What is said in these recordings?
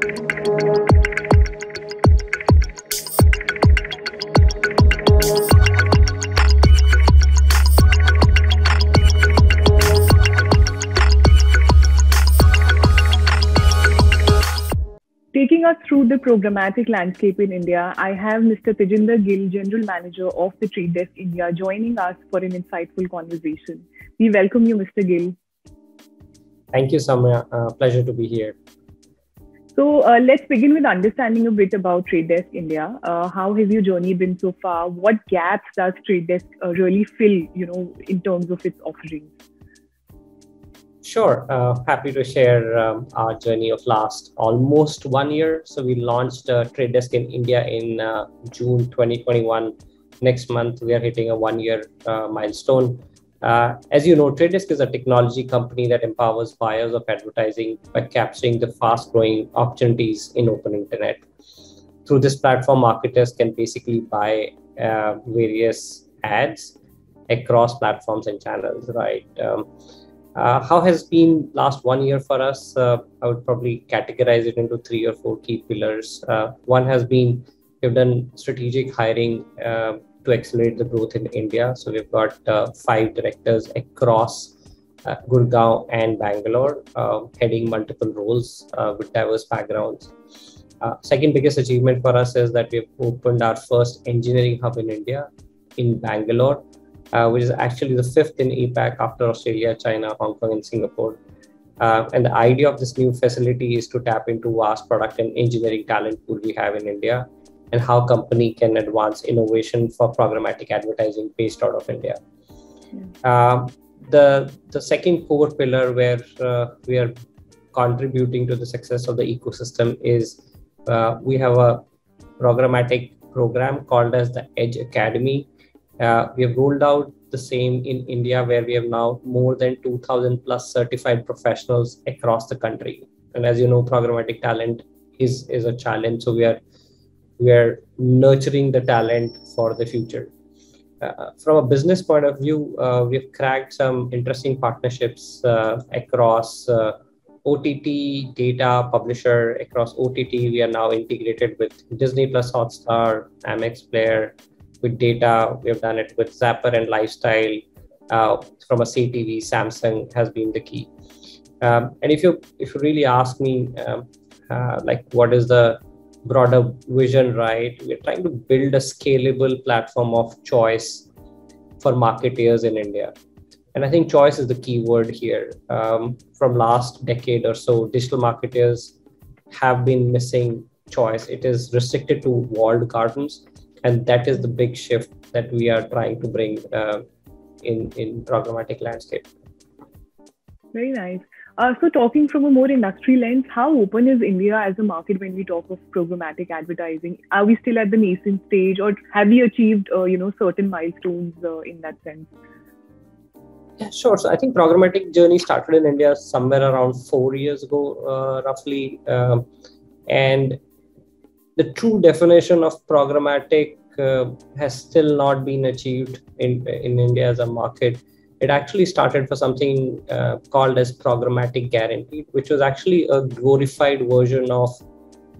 Taking us through the programmatic landscape in India, I have Mr. Tejinder Gill, General Manager of the Trade Desk India, joining us for an insightful conversation. We welcome you, Mr. Gill. Thank you, Soumya. Uh, pleasure to be here. So uh, let's begin with understanding a bit about Trade Desk India. Uh, how has your journey been so far? What gaps does Trade Desk uh, really fill, you know, in terms of its offerings? Sure. Uh, happy to share um, our journey of last almost one year. So we launched uh, Trade Desk in India in uh, June 2021. Next month, we are hitting a one-year milestone. Uh, as you know, Trade Desk is a technology company that empowers buyers of advertising by capturing the fast-growing opportunities in open internet. Through this platform, marketers can basically buy uh, various ads across platforms and channels, right? Um, uh, how has been last one year for us? Uh, I would probably categorize it into three or four key pillars. Uh, one has been we've done strategic hiring uh, to accelerate the growth in India. So we've got uh, five directors across uh, Gurgaon and Bangalore, heading multiple roles with diverse backgrounds. second biggest achievement for us is that we've opened our first engineering hub in India in Bangalore uh, which is actually the fifth in APAC after Australia, China, Hong Kong, and Singapore. Uh, and the idea of this new facility is to tap into vast product and engineering talent pool we have in India and how company can advance innovation for programmatic advertising based out of India. Uh, the, the second core pillar where uh, we are contributing to the success of the ecosystem is uh, we have a programmatic program called as the Edge Academy, uh, we have rolled out the same in India, where we have now more than 2,000 plus certified professionals across the country. And as you know, programmatic talent is is a challenge. So we are we are nurturing the talent for the future. Uh, from a business point of view, uh, we've cracked some interesting partnerships uh, across uh, OTT, data, publisher. Across OTT, we are now integrated with Disney Plus, Hotstar, MX Player, with data. We have done it with Zapr and Lifesight. Uh, from a CTV, Samsung has been the key. Um, and if you if you really ask me, um, uh, like what is the broader vision, right? We're trying to build a scalable platform of choice for marketeers in India. And I think choice is the key word here. Um, from last decade or so, digital marketers have been missing choice. It is restricted to walled gardens and that is the big shift that we are trying to bring uh, in in programmatic landscape very nice uh, so talking from a more industry lens how open is india as a market when we talk of programmatic advertising are we still at the nascent stage or have we achieved uh, you know certain milestones uh, in that sense yeah, sure. So I think programmatic journey started in India somewhere around four years ago, uh, roughly, um, and the true definition of programmatic uh, has still not been achieved in in India as a market. It actually started for something uh, called as programmatic guarantee, which was actually a glorified version of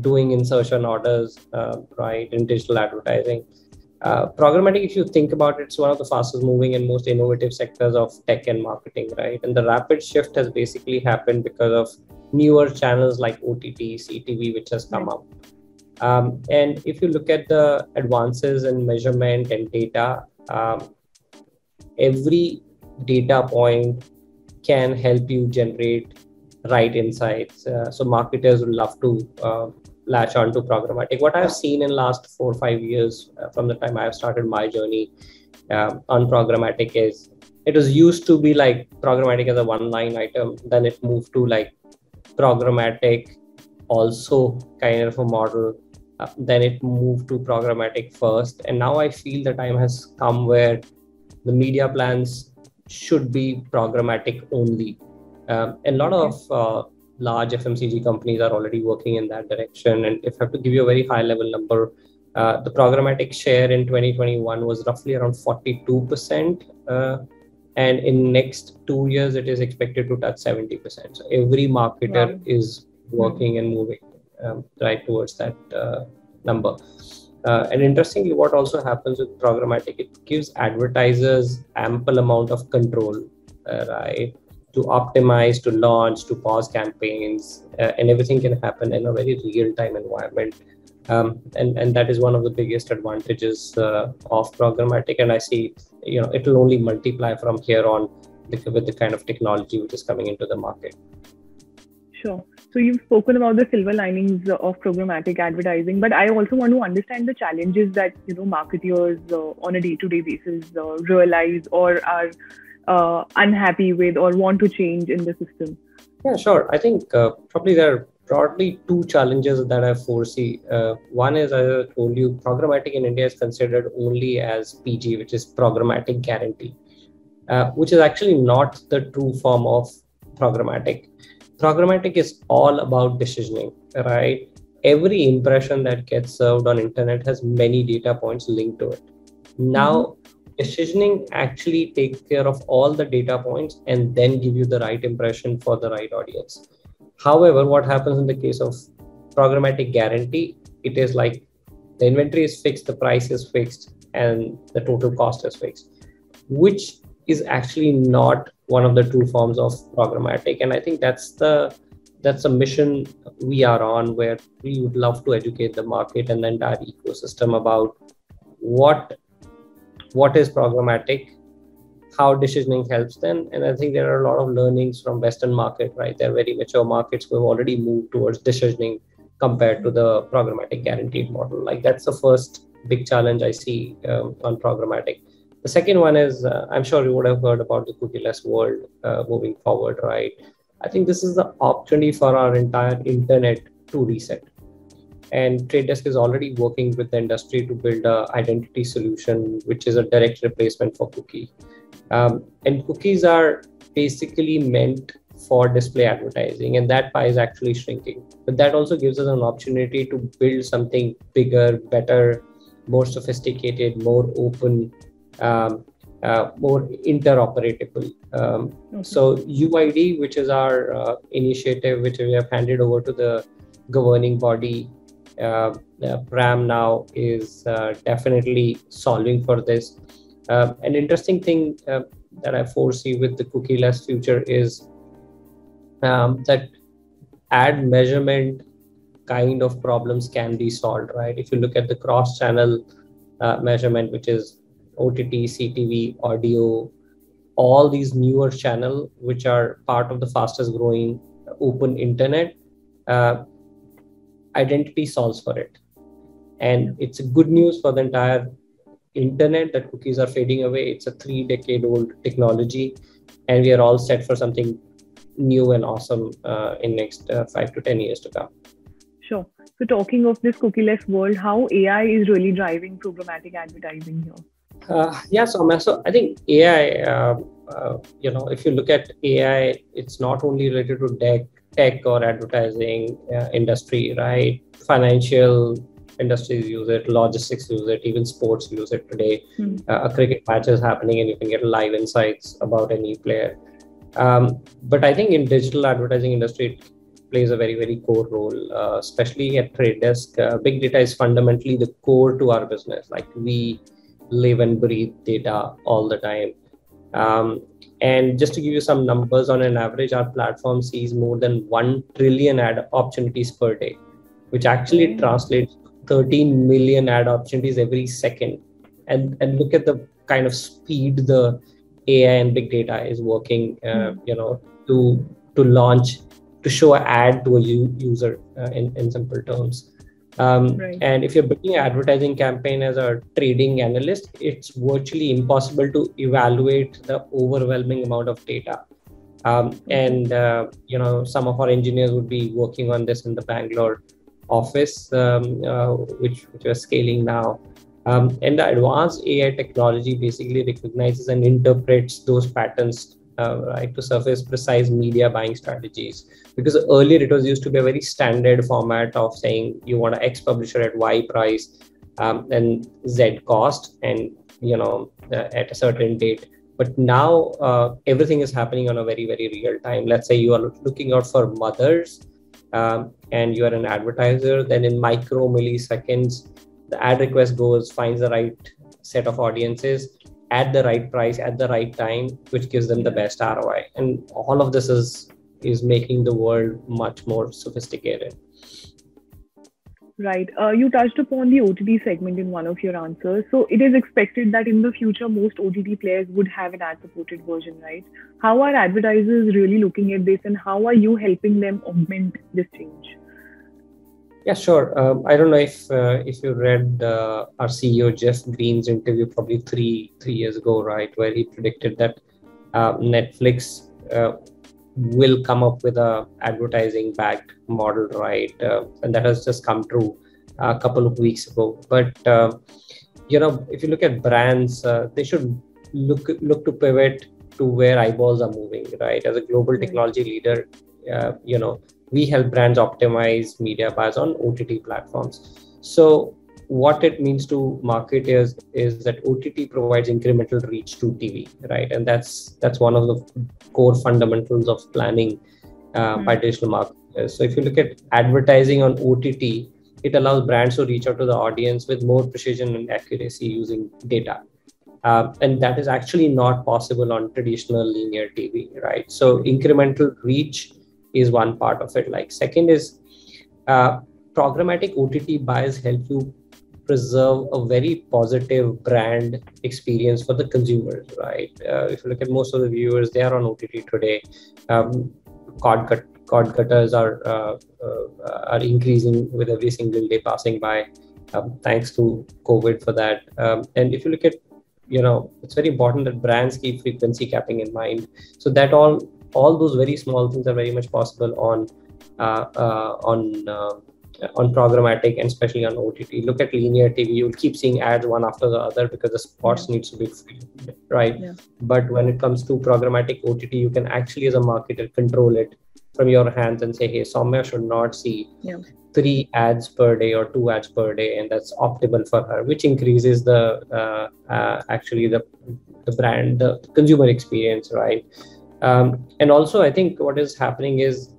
doing insertion orders, uh, right, in digital advertising. Uh, programmatic, if you think about it, it's one of the fastest moving and most innovative sectors of tech and marketing, right? And the rapid shift has basically happened because of newer channels like OTT, CTV, which has come up. Um, and if you look at the advances in measurement and data, um, every data point can help you generate right insights. Uh, so marketers would love to uh, latch on to programmatic. What I've seen in last four or five years uh, from the time I've started my journey um, on programmatic is it was used to be like programmatic as a one line item. Then it moved to like programmatic also kind of a model uh, then it moved to programmatic first and now i feel the time has come where the media plans should be programmatic only um, a lot of uh, large fmcg companies are already working in that direction and if i have to give you a very high level number uh, the programmatic share in 2021 was roughly around 42% uh, and in next two years it is expected to touch 70% so every marketer wow. is working mm-hmm. and moving um, right towards that uh, number. Uh, and interestingly, what also happens with programmatic, it gives advertisers ample amount of control, uh, right? To optimize, to launch, to pause campaigns, uh, and everything can happen in a very real-time environment. Um, and and that is one of the biggest advantages uh, of programmatic. And I see, you know, it will only multiply from here on with the kind of technology which is coming into the market. Sure. So you've spoken about the silver linings of programmatic advertising, but I also want to understand the challenges that you know marketers uh, on a day-to-day basis uh, realize or are uh, unhappy with or want to change in the system. Yeah, sure. I think uh, probably there are broadly two challenges that I foresee. Uh, one is, as I told you, programmatic in India is considered only as PG, which is programmatic guarantee, uh, which is actually not the true form of programmatic programmatic is all about decisioning right? Every impression that gets served on internet has many data points linked to it. Now decisioning actually takes care of all the data points and then give you the right impression for the right audience. However what happens in the case of programmatic guarantee it is like the inventory is fixed the price is fixed and the total cost is fixed which is actually not one of the true forms of programmatic. And i think that's the that's a mission we are on where we would love to educate the market and the entire ecosystem about what what is programmatic how decisioning helps them. And i think there are a lot of learnings from western market right? They're very mature markets who have already moved towards decisioning compared to the programmatic guaranteed model. Like that's the first big challenge i see um, on programmatic the second one is uh, I'm sure you would have heard about the cookieless world uh, moving forward, right? I think this is the opportunity for our entire internet to reset. And Trade Desk is already working with the industry to build a identity solution, which is a direct replacement for cookie. Um, and cookies are basically meant for display advertising, and that pie is actually shrinking. But that also gives us an opportunity to build something bigger, better, more sophisticated, more open, um, uh, more interoperable. Um, okay. So UID, which is our uh, initiative, which we have handed over to the governing body, uh, PRAM now is uh, definitely solving for this. Um, an interesting thing uh, that I foresee with the cookieless future is um, that ad measurement kind of problems can be solved, right? If you look at the cross-channel uh, measurement, which is OTT, CTV, audio, all these newer channel which are part of the fastest growing open internet, uh, identity solves for it. And it's good news for the entire internet that cookies are fading away. It's a three decade old technology, and we are all set for something new and awesome uh, in next uh, five to ten years to come. Sure. So talking of this cookieless world, how AI is really driving programmatic advertising here? Uh, yeah, so, so I think AI, uh, uh, you know, if you look at AI, it's not only related to tech, tech or advertising uh, industry, right? Financial industries use it, logistics use it, even sports use it today. Mm. a cricket match is happening and you can get live insights about any player. Um, but I think in digital advertising industry, it plays a very, very core role, uh, especially at Trade Desk. big data is fundamentally the core to our business. Like we, live and breathe data all the time. Um, and just to give you some numbers, on an average, our platform sees more than 1 trillion ad opportunities per day, which actually translates 13 million ad opportunities every second. And, and look at the kind of speed the AI and big data is working, uh, mm-hmm. you know, to to launch, to show an ad to a u- user uh, in, in simple terms. Um, right. And if you're building an advertising campaign as a trading analyst, it's virtually impossible to evaluate the overwhelming amount of data. Um, and uh, you know, some of our engineers would be working on this in the Bangalore office, um, uh, which which we're scaling now. Um, and the advanced AI technology basically recognizes and interprets those patterns uh, right to surface precise media buying strategies. Because earlier it was used to be a very standard format of saying you want an x publisher at y price um, and z cost and you know uh, at a certain date. But now uh, everything is happening on a very very real time. Let's say you are looking out for mothers um, and you are an advertiser, then in micro milliseconds, the ad request goes, finds the right set of audiences at the right price at the right time, which gives them the best ROI. And all of this is is making the world much more sophisticated. Right. Uh, you touched upon the OTT segment in one of your answers. So it is expected that in the future, most OTT players would have an ad supported version, right? How are advertisers really looking at this and how are you helping them augment this change? Yeah, sure. Um, I don't know if uh, if you read uh, our CEO Jeff Green's interview probably three three years ago, right, where he predicted that uh, Netflix uh, will come up with a advertising backed model right uh, and that has just come true a couple of weeks ago. But uh, you know if you look at brands uh, they should look look to pivot to where eyeballs are moving right? As a global technology leader uh, you know we help brands optimize media buys on ott platforms so what it means to marketers is that OTT provides incremental reach to TV, right? And that's that's one of the core fundamentals of planning uh, mm. by digital marketers. So if you look at advertising on OTT, it allows brands to reach out to the audience with more precision and accuracy using data. Uh, and that is actually not possible on traditional linear TV, right? So incremental reach is one part of it. Like second is uh, programmatic OTT buys help you preserve a very positive brand experience for the consumers, right? Uh, if you look at most of the viewers, they are on OTT today. Um, cord, cut, cord cutters are uh, uh, are increasing with every single day passing by. Um, thanks to COVID for that. Um, and if you look at, you know, it's very important that brands keep frequency capping in mind. So that all all those very small things are very much possible on uh, uh, on uh, on programmatic and especially on OTT. Look at linear TV, you'll keep seeing ads one after the other because the spots yeah. needs to be free, right? Yeah. But when it comes to programmatic OTT, you can actually, as a marketer, control it from your hands and say, hey, Soumya should not see yeah. three ads per day or two ads per day, and that's optimal for her, which increases the uh, uh, actually the the brand, the consumer experience, right? Um, and also, I think what is happening is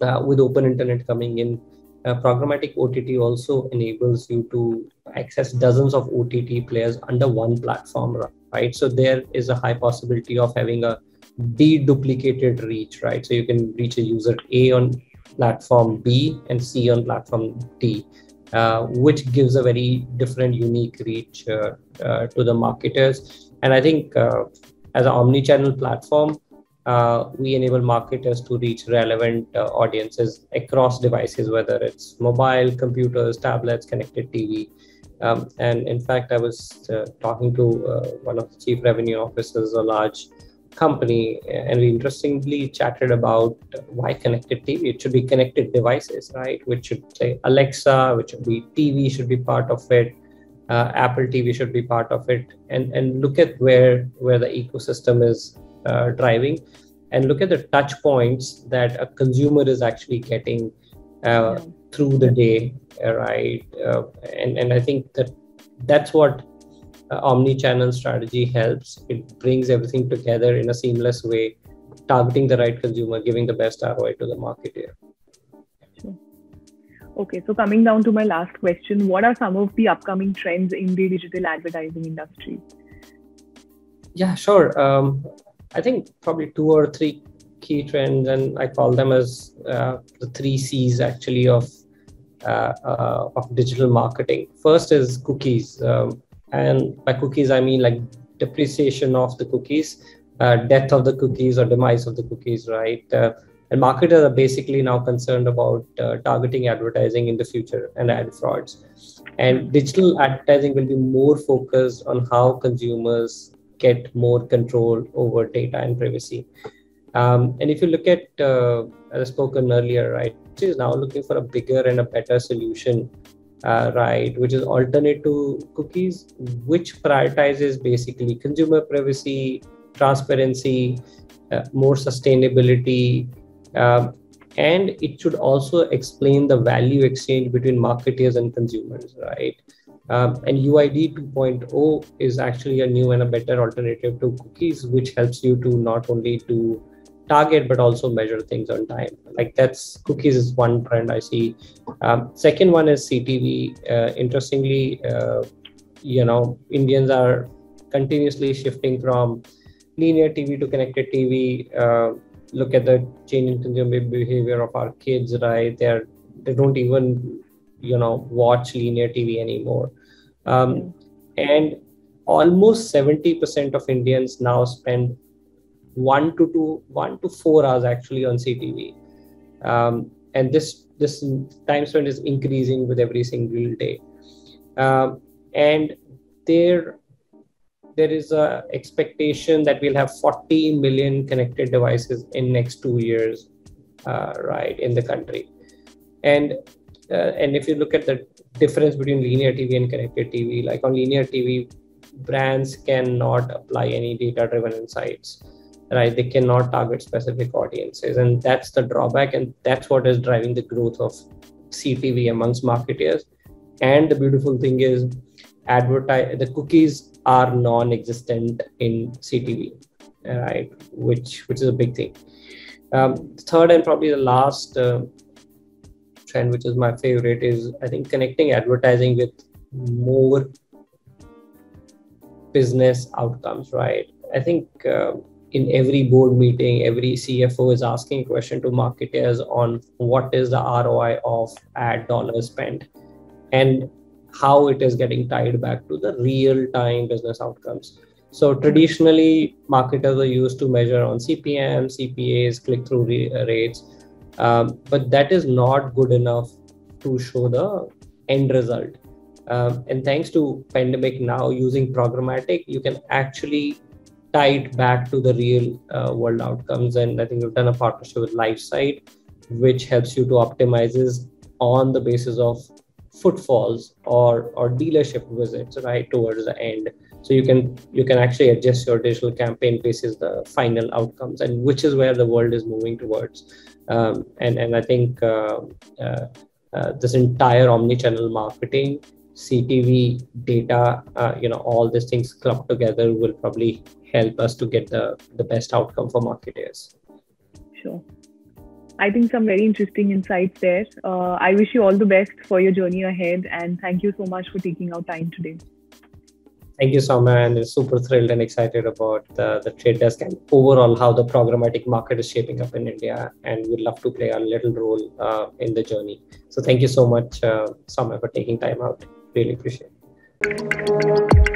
uh, with open internet coming in uh, programmatic OTT also enables you to access dozens of OTT players under one platform, right? So there is a high possibility of having a deduplicated reach, right? So you can reach a user A on platform B and C on platform D, uh, which gives a very different, unique reach uh, uh to the marketers. And I think uh, as an omni-channel platform, uh, we enable marketers to reach relevant uh, audiences across devices, whether it's mobile, computers, tablets, connected TV. Um, and in fact, I was uh, talking to uh, one of the chief revenue officers, a large company, and we interestingly chatted about why connected TV. It should be connected devices, right? Which should say Alexa, which should be TV, should be part of it. Uh, Apple TV should be part of it, and and look at where where the ecosystem is uh, driving and look at the touch points that a consumer is actually getting uh, yeah. through the day right? Uh, and and i think that that's what uh, omni-channel strategy helps. It brings everything together in a seamless way targeting the right consumer giving the best roi to the marketer okay so coming down to my last question what are some of the upcoming trends in the digital advertising industry yeah sure um, I think probably two or three key trends, and I call them as uh, the three C's actually of uh, uh, of digital marketing. First is cookies, um, and by cookies I mean like depreciation of the cookies, uh, death of the cookies, or demise of the cookies, right? And marketers are basically now concerned about uh, targeting advertising in the future and ad frauds. And digital advertising will be more focused on how consumers get more control over data and privacy. Um, and if you look at, uh, as spoken earlier, right, is now looking for a bigger and a better solution, uh, right, which is alternate to cookies, which prioritizes basically consumer privacy, transparency, uh, more sustainability, um, and it should also explain the value exchange between marketers and consumers, right? Um, and UID 2.0 is actually a new and a better alternative to cookies, which helps you to not only do target but also measure things on time. Like that's cookies is one trend i see. Um, second one is ctv uh, interestingly uh, you know indians are continuously shifting from linear tv to connected tv uh, look at the changing consumer behavior of our kids right? They're they don't even you know watch linear tv anymore. Um, and almost 70% of indians now spend one to two, one to four hours actually on CTV, um, and this this time spent is increasing with every single day, um, and there there is a expectation that we'll have 40 million connected devices in next two years, uh, right in the country, and uh, and if you look at the difference between linear TV and connected TV, like on linear TV, brands cannot apply any data driven insights right? They cannot target specific audiences. And that's the drawback and that's what is driving the growth of ctv amongst marketers and the beautiful thing is advertise the cookies are non-existent in ctv right which which is a big thing. Um, third and probably the last uh, trend which is my favorite is i think connecting advertising with more business outcomes right? I think uh, in every board meeting, every CFO is asking a question to marketers on what is the ROI of ad dollars spent. And how it is getting tied back to the real time business outcomes. So traditionally, marketers are used to measure on CPM, CPAs, click through re- rates, um, but that is not good enough to show the end result. Um, and thanks to pandemic now using programmatic, you can actually tie it back to the real uh, world outcomes. And I think we've done a partnership with Lifesight, which helps you to optimizes on the basis of footfalls or or dealership visits right towards the end so you can you can actually adjust your digital campaign basis the final outcomes and which is where the world is moving towards um, and and i think uh, uh, uh, this entire omni-channel marketing ctv data uh, you know all these things clubbed together will probably help us to get the, the best outcome for marketers. Sure. I think some very interesting insights there. Uh, I wish you all the best for your journey ahead and thank you so much for taking our time today. Thank you, Soumya, and super thrilled and excited about the, the trade desk and overall how the programmatic market is shaping up in India. And we'd love to play a little role uh, in the journey. So thank you so much, uh, for taking time out. Really appreciate it.